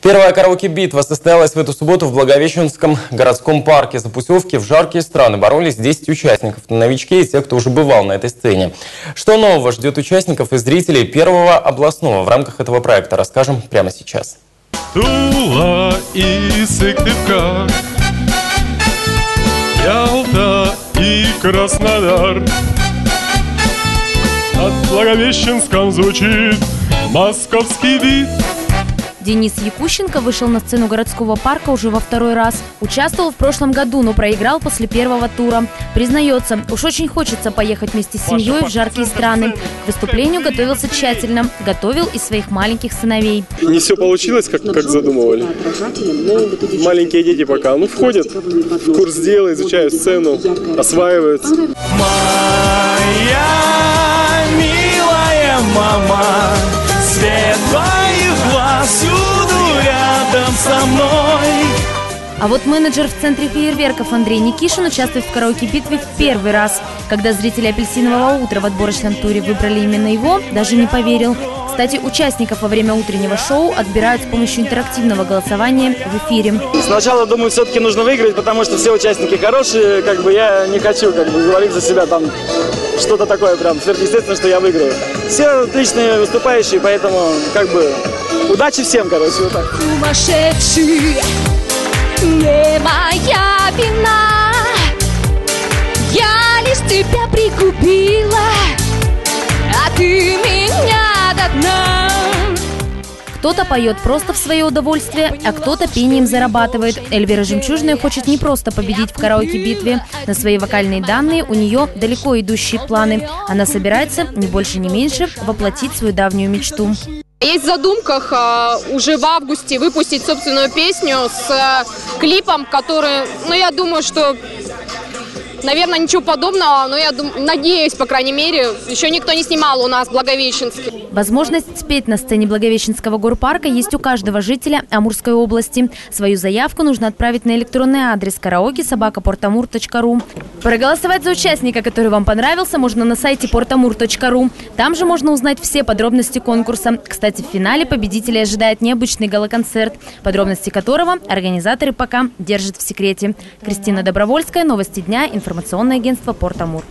Первая караоке-битва состоялась в эту субботу в Благовещенском городском парке. За путевки в жаркие страны боролись 10 участников, новички и те, кто уже бывал на этой сцене. Что нового ждет участников и зрителей первого областного в рамках этого проекта, расскажем прямо сейчас. Тула и Сыктывкар, Ялта и Краснодар. От Благовещенском звучит московский вид. Денис Якущенко вышел на сцену городского парка уже во второй раз. Участвовал в прошлом году, но проиграл после первого тура. Признается, уж очень хочется поехать вместе с семьей в жаркие страны. К выступлению готовился тщательно. Готовил и своих маленьких сыновей. Не все получилось, как, как задумывали. Ну, маленькие дети пока, ну, входят в курс дела, изучают сцену, осваиваются. Моя рядом со мной. А вот менеджер в центре фейерверков Андрей Никишин участвует в караоке-битве в первый раз. Когда зрители «Апельсинового утра» в отборочном туре выбрали именно его, даже не поверил. Кстати, участников во время утреннего шоу отбирают с помощью интерактивного голосования в эфире. Сначала, думаю, все-таки нужно выиграть, потому что все участники хорошие, как бы я не хочу как бы говорить за себя там что-то такое прям сверхъестественное, что я выиграю. Все отличные выступающие, поэтому как бы удачи всем, короче, вот так. сумасшедший Не моя вина Кто-то поет просто в свое удовольствие, а кто-то пением зарабатывает. Эльвира Жемчужная хочет не просто победить в караоке-битве. На свои вокальные данные у нее далеко идущие планы. Она собирается, не больше, не меньше, воплотить свою давнюю мечту. Есть в задумках а, уже в августе выпустить собственную песню с а, клипом, который, ну, я думаю, что, наверное, ничего подобного, но я дум- надеюсь, по крайней мере, еще никто не снимал у нас в Благовещенске. Возможность спеть на сцене Благовещенского горпарка есть у каждого жителя Амурской области. Свою заявку нужно отправить на электронный адрес караоке собакапортамур.ру. Проголосовать за участника, который вам понравился, можно на сайте portamur.ru. Там же можно узнать все подробности конкурса. Кстати, в финале победителей ожидает необычный галоконцерт, подробности которого организаторы пока держат в секрете. Кристина Добровольская, Новости дня, информационное агентство «Порт Амур».